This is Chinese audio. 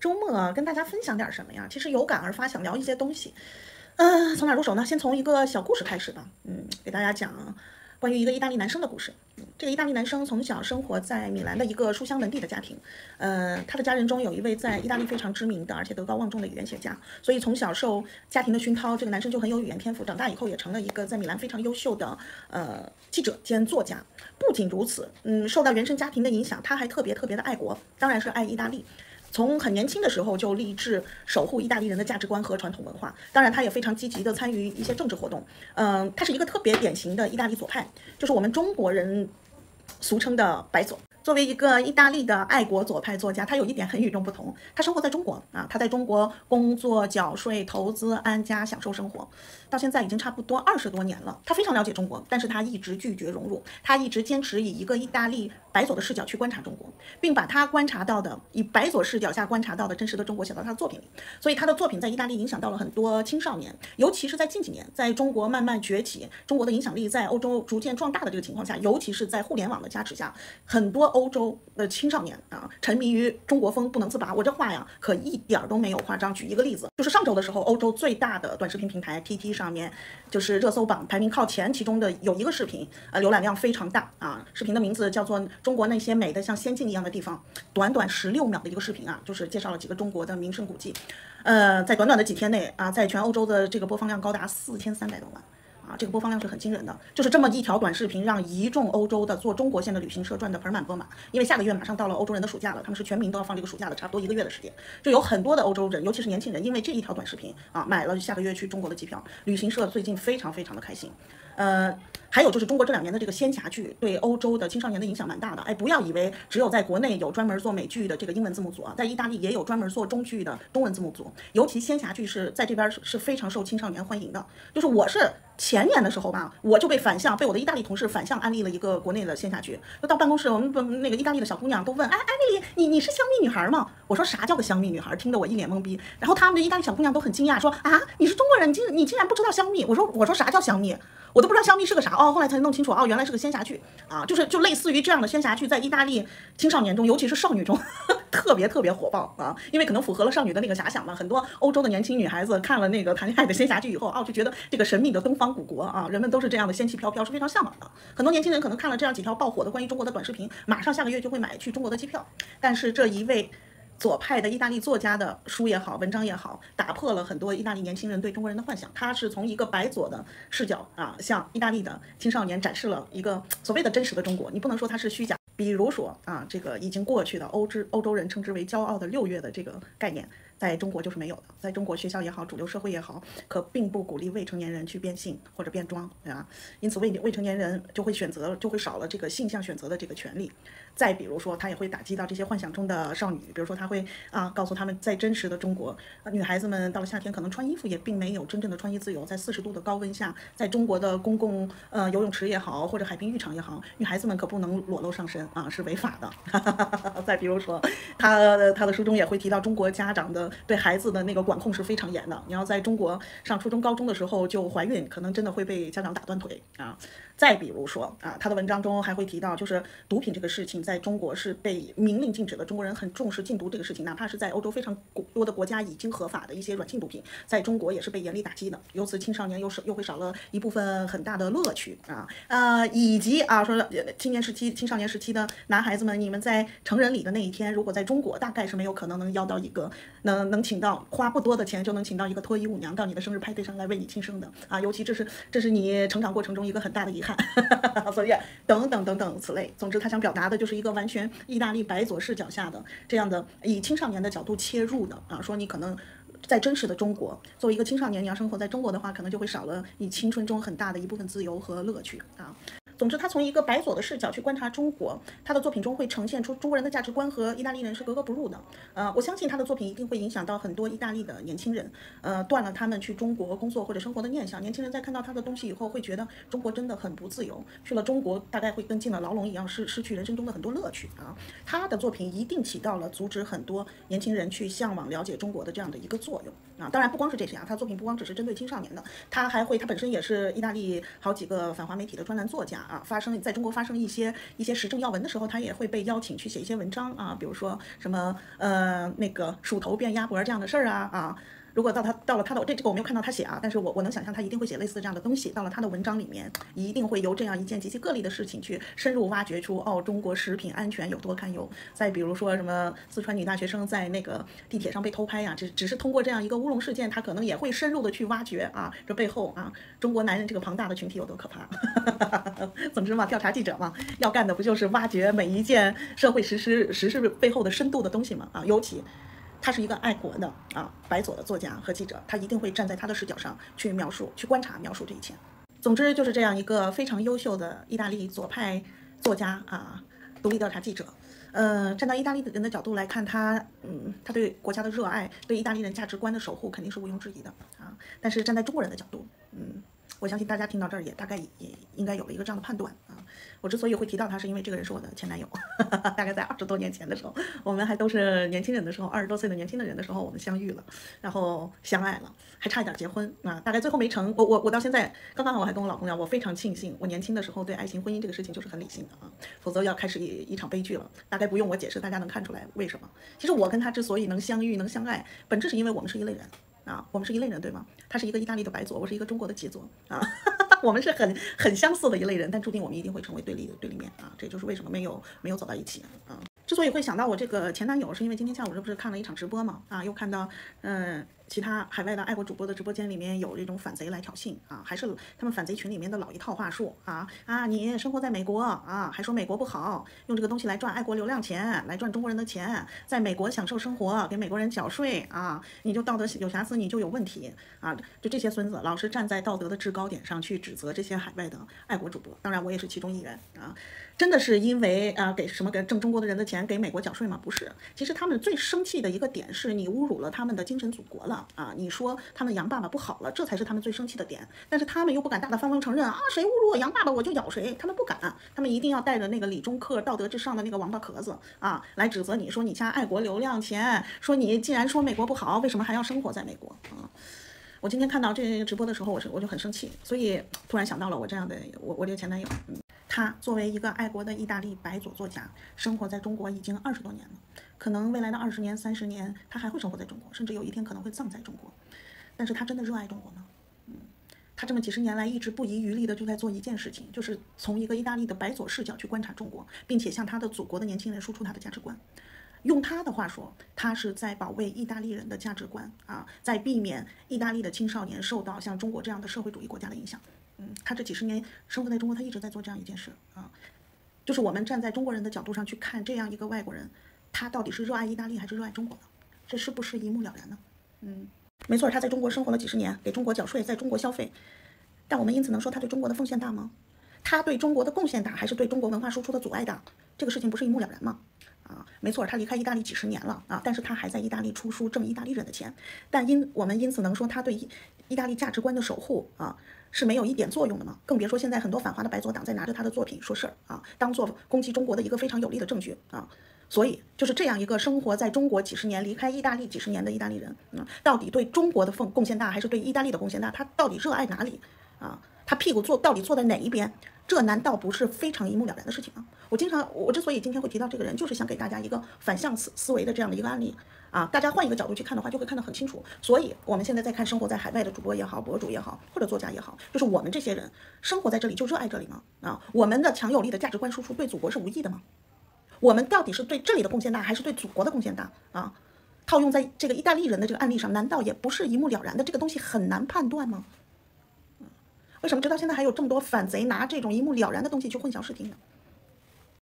周末啊，跟大家分享点什么呀？其实有感而发，想聊一些东西。嗯，从哪入手呢？先从一个小故事开始吧。嗯，给大家讲关于一个意大利男生的故事。这个意大利男生从小生活在米兰的一个书香门第的家庭。呃，他的家人中有一位在意大利非常知名的，而且德高望重的语言学家。所以从小受家庭的熏陶，这个男生就很有语言天赋。长大以后也成了一个在米兰非常优秀的呃记者兼作家。不仅如此，嗯，受到原生家庭的影响，他还特别特别的爱国，当然是爱意大利。从很年轻的时候就立志守护意大利人的价值观和传统文化，当然他也非常积极的参与一些政治活动。嗯，他是一个特别典型的意大利左派，就是我们中国人俗称的白左。作为一个意大利的爱国左派作家，他有一点很与众不同。他生活在中国啊，他在中国工作、缴税、投资、安家、享受生活，到现在已经差不多二十多年了。他非常了解中国，但是他一直拒绝融入，他一直坚持以一个意大利白左的视角去观察中国，并把他观察到的以白左视角下观察到的真实的中国写到他的作品里。所以他的作品在意大利影响到了很多青少年，尤其是在近几年，在中国慢慢崛起，中国的影响力在欧洲逐渐壮大的这个情况下，尤其是在互联网的加持下，很多。欧洲的青少年啊，沉迷于中国风不能自拔。我这话呀，可一点都没有夸张。举一个例子，就是上周的时候，欧洲最大的短视频平台 TT 上面，就是热搜榜排名靠前，其中的有一个视频，呃，浏览量非常大啊。视频的名字叫做《中国那些美的像仙境一样的地方》，短短十六秒的一个视频啊，就是介绍了几个中国的名胜古迹。呃，在短短的几天内啊，在全欧洲的这个播放量高达四千三百多万。啊，这个播放量是很惊人的，就是这么一条短视频，让一众欧洲的做中国线的旅行社赚得盆满钵满。因为下个月马上到了欧洲人的暑假了，他们是全民都要放这个暑假的，差不多一个月的时间，就有很多的欧洲人，尤其是年轻人，因为这一条短视频啊，买了下个月去中国的机票。旅行社最近非常非常的开心，呃。还有就是中国这两年的这个仙侠剧对欧洲的青少年的影响蛮大的。哎，不要以为只有在国内有专门做美剧的这个英文字幕组啊，在意大利也有专门做中剧的中文字幕组。尤其仙侠剧是在这边是是非常受青少年欢迎的。就是我是前年的时候吧，我就被反向被我的意大利同事反向安利了一个国内的仙侠剧。就到办公室，我们那个意大利的小姑娘都问，哎，艾米丽，你你是香蜜女孩吗？我说啥叫个香蜜女孩？听得我一脸懵逼。然后他们的意大利小姑娘都很惊讶，说啊，你是中国人，你竟你竟然不知道香蜜？我说我说啥叫香蜜？我都不知道香蜜是个啥哦，后来才弄清楚哦，原来是个仙侠剧啊，就是就类似于这样的仙侠剧，在意大利青少年中，尤其是少女中，特别特别火爆啊，因为可能符合了少女的那个遐想嘛。很多欧洲的年轻女孩子看了那个谈恋爱的仙侠剧以后，哦，就觉得这个神秘的东方古国啊，人们都是这样的仙气飘飘，是非常向往的。很多年轻人可能看了这样几条爆火的关于中国的短视频，马上下个月就会买去中国的机票。但是这一位。左派的意大利作家的书也好，文章也好，打破了很多意大利年轻人对中国人的幻想。他是从一个白左的视角啊，向意大利的青少年展示了一个所谓的真实的中国。你不能说它是虚假。比如说啊，这个已经过去的欧之欧洲人称之为骄傲的六月的这个概念。在中国就是没有的，在中国学校也好，主流社会也好，可并不鼓励未成年人去变性或者变装，对吧？因此未未成年人就会选择，就会少了这个性向选择的这个权利。再比如说，他也会打击到这些幻想中的少女，比如说他会啊告诉他们，在真实的中国，女孩子们到了夏天可能穿衣服也并没有真正的穿衣自由，在四十度的高温下，在中国的公共呃游泳池也好，或者海滨浴场也好，女孩子们可不能裸露上身啊，是违法的。再比如说，他他的书中也会提到中国家长的。对孩子的那个管控是非常严的。你要在中国上初中、高中的时候就怀孕，可能真的会被家长打断腿啊。再比如说啊，他的文章中还会提到，就是毒品这个事情在中国是被明令禁止的。中国人很重视禁毒这个事情，哪怕是在欧洲非常多的国家已经合法的一些软性毒品，在中国也是被严厉打击的。由此青少年又是又会少了一部分很大的乐趣啊。呃，以及啊，说青年时期、青少年时期的男孩子们，你们在成人礼的那一天，如果在中国，大概是没有可能能邀到一个能能请到花不多的钱就能请到一个脱衣舞娘到你的生日派对上来为你庆生的啊。尤其这是这是你成长过程中一个很大的遗憾。所以等等等等此类，总之他想表达的就是一个完全意大利白左视角下的这样的以青少年的角度切入的啊，说你可能在真实的中国，作为一个青少年，你要生活在中国的话，可能就会少了你青春中很大的一部分自由和乐趣啊。总之，他从一个白左的视角去观察中国，他的作品中会呈现出中国人的价值观和意大利人是格格不入的。呃，我相信他的作品一定会影响到很多意大利的年轻人，呃，断了他们去中国工作或者生活的念想。年轻人在看到他的东西以后，会觉得中国真的很不自由，去了中国大概会跟进了牢笼一样，失失去人生中的很多乐趣啊。他的作品一定起到了阻止很多年轻人去向往了解中国的这样的一个作用。啊。当然不光是这些啊，他的作品不光只是针对青少年的，他还会他本身也是意大利好几个反华媒体的专栏作家啊。发生在中国发生一些一些时政要闻的时候，他也会被邀请去写一些文章啊，比如说什么呃那个鼠头变鸭脖这样的事儿啊啊。如果到他到了他的这这个我没有看到他写啊，但是我我能想象他一定会写类似这样的东西。到了他的文章里面，一定会由这样一件极其个例的事情去深入挖掘出哦，中国食品安全有多堪忧。再比如说什么四川女大学生在那个地铁上被偷拍呀，只只是通过这样一个乌龙事件，他可能也会深入的去挖掘啊，这背后啊，中国男人这个庞大的群体有多可怕。总之嘛，调查记者嘛，要干的不就是挖掘每一件社会实施实事背后的深度的东西嘛？啊，尤其。他是一个爱国的啊，白左的作家和记者，他一定会站在他的视角上去描述、去观察、描述这一切。总之就是这样一个非常优秀的意大利左派作家啊，独立调查记者。呃，站到意大利人的角度来看，他嗯，他对国家的热爱，对意大利人价值观的守护，肯定是毋庸置疑的啊。但是站在中国人的角度，嗯。我相信大家听到这儿也大概也应该有了一个这样的判断。我之所以会提到他，是因为这个人是我的前男友，大概在二十多年前的时候，我们还都是年轻人的时候，二十多岁的年轻的人的时候，我们相遇了，然后相爱了，还差一点结婚啊。大概最后没成。我我我到现在，刚刚好我还跟我老公聊，我非常庆幸我年轻的时候对爱情婚姻这个事情就是很理性的啊，否则要开始一一场悲剧了。大概不用我解释，大家能看出来为什么。其实我跟他之所以能相遇能相爱，本质是因为我们是一类人。啊，我们是一类人，对吗？他是一个意大利的白左，我是一个中国的极左啊，我们是很很相似的一类人，但注定我们一定会成为对立的对立面啊，这就是为什么没有没有走到一起啊。之所以会想到我这个前男友，是因为今天下午这不是看了一场直播嘛？啊，又看到嗯。其他海外的爱国主播的直播间里面有这种反贼来挑衅啊，还是他们反贼群里面的老一套话术啊啊！你生活在美国啊，还说美国不好，用这个东西来赚爱国流量钱，来赚中国人的钱，在美国享受生活，给美国人缴税啊，你就道德有瑕疵，你就有问题啊！就这些孙子，老是站在道德的制高点上去指责这些海外的爱国主播，当然我也是其中一员啊！真的是因为啊给什么给挣中国的人的钱给美国缴税吗？不是，其实他们最生气的一个点是你侮辱了他们的精神祖国了。啊，你说他们杨爸爸不好了，这才是他们最生气的点。但是他们又不敢大大方方承认啊，谁侮辱我杨爸爸我就咬谁，他们不敢，他们一定要带着那个理中客、道德至上的那个王八壳子啊，来指责你说你家爱国流量钱，说你既然说美国不好，为什么还要生活在美国啊？我今天看到这直播的时候，我是我就很生气，所以突然想到了我这样的我我这个前男友，嗯，他作为一个爱国的意大利白左作家，生活在中国已经二十多年了。可能未来的二十年、三十年，他还会生活在中国，甚至有一天可能会葬在中国。但是他真的热爱中国吗？嗯，他这么几十年来一直不遗余力的就在做一件事情，就是从一个意大利的白左视角去观察中国，并且向他的祖国的年轻人输出他的价值观。用他的话说，他是在保卫意大利人的价值观啊，在避免意大利的青少年受到像中国这样的社会主义国家的影响。嗯，他这几十年生活在中国，他一直在做这样一件事啊，就是我们站在中国人的角度上去看这样一个外国人。他到底是热爱意大利还是热爱中国呢？这是不是一目了然呢？嗯，没错，他在中国生活了几十年，给中国缴税，在中国消费。但我们因此能说他对中国的奉献大吗？他对中国的贡献大，还是对中国文化输出的阻碍大？这个事情不是一目了然吗？啊，没错，他离开意大利几十年了啊，但是他还在意大利出书挣意大利人的钱。但因我们因此能说他对意大利价值观的守护啊是没有一点作用的吗？更别说现在很多反华的白左党在拿着他的作品说事儿啊，当做攻击中国的一个非常有力的证据啊。所以就是这样一个生活在中国几十年、离开意大利几十年的意大利人，嗯，到底对中国的奉贡献大，还是对意大利的贡献大？他到底热爱哪里？啊，他屁股坐到底坐在哪一边？这难道不是非常一目了然的事情吗？我经常，我之所以今天会提到这个人，就是想给大家一个反向思思维的这样的一个案例啊。大家换一个角度去看的话，就会看得很清楚。所以我们现在在看生活在海外的主播也好、博主也好，或者作家也好，就是我们这些人生活在这里就热爱这里吗？啊，我们的强有力的价值观输出对祖国是无益的吗？我们到底是对这里的贡献大，还是对祖国的贡献大啊？套用在这个意大利人的这个案例上，难道也不是一目了然的？这个东西很难判断吗？为什么直到现在还有这么多反贼拿这种一目了然的东西去混淆视听呢？